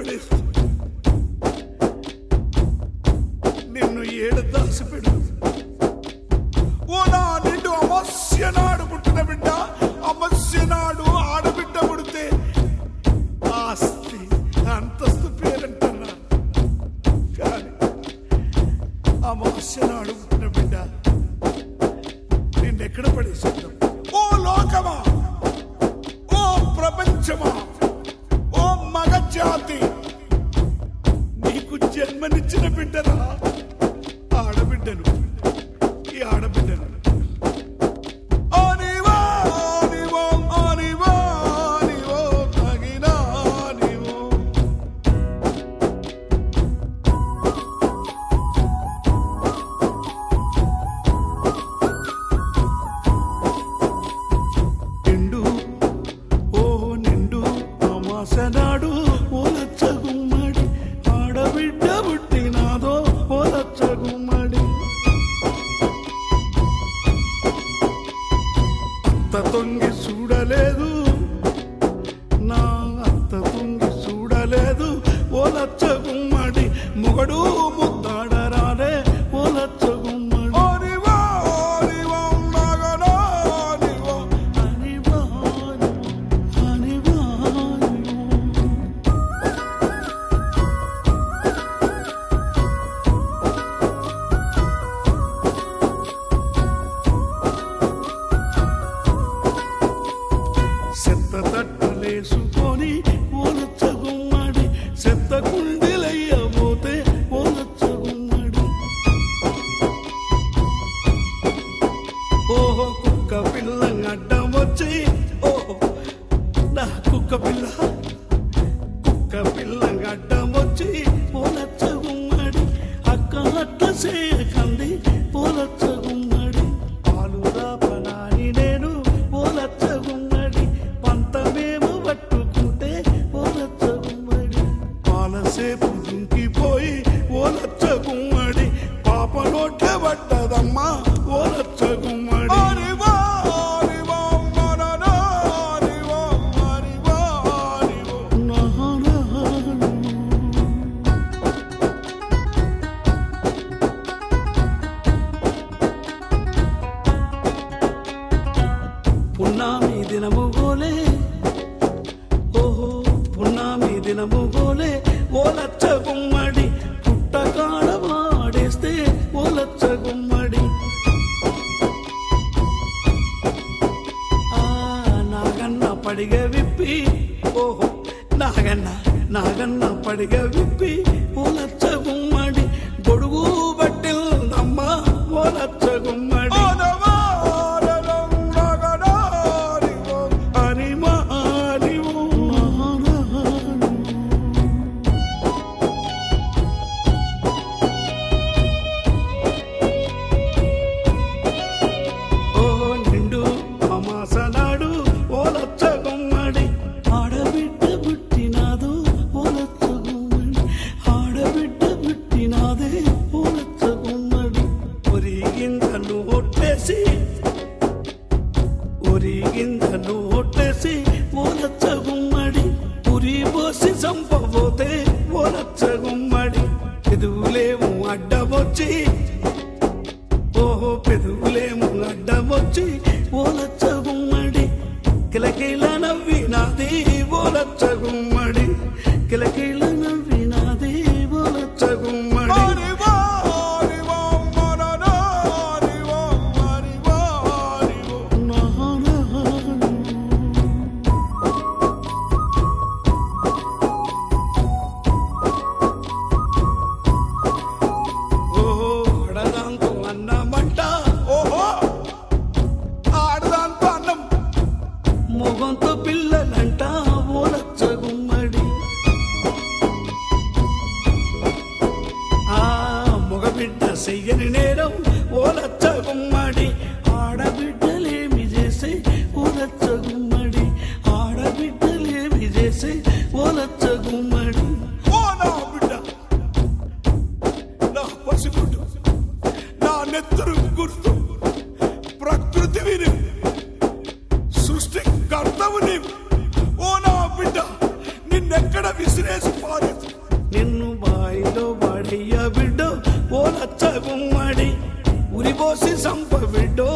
పడేసు నిన్ను ఏడు దాచిపెడు ఓనా నిన్ను అమస్యనాడు పుట్టిన బిడ్డ అమస్య నాడు ఆడబిడ్డ పుడితే ఆస్తి అంతస్తు పేరంటున్నా. కానీ అమస్యనాడు జన్మనిచ్చిన బిడ్డరా. చూడలేదు. నా అత్త పొంగి చూడలేదు. ఓ లచ్చ గుమ్మడి మొగడు అమ్మ. ఓ రచ్చ గుమ్మడి పున్నామి దినము గోలే ఓహో పున్నామి దినము గోలే ఓ లచ్చ గుమ్మడి పుట్టకాడ వాడేస్తే ఓ లచ్చ గుమ్మ చెప్పబోతే ఓ లచ్చ గుమ్మడి ఎదువులేము అడ్డమొచ్చి కొత్త గుమ్మడి ఉరిపోసి సంప బిడ్డో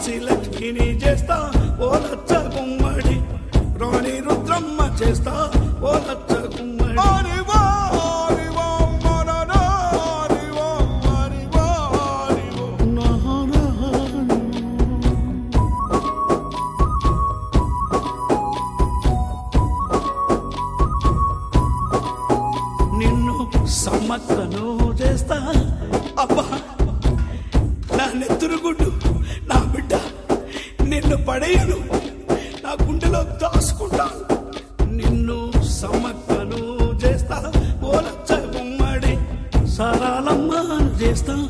కాచి లక్ష్మిని చేస్తా ఓ లచ్చ కుమ్మడి. రాణి రుద్రమ్మ చేస్తా ఓ లచ్చ గుమ్మడి questão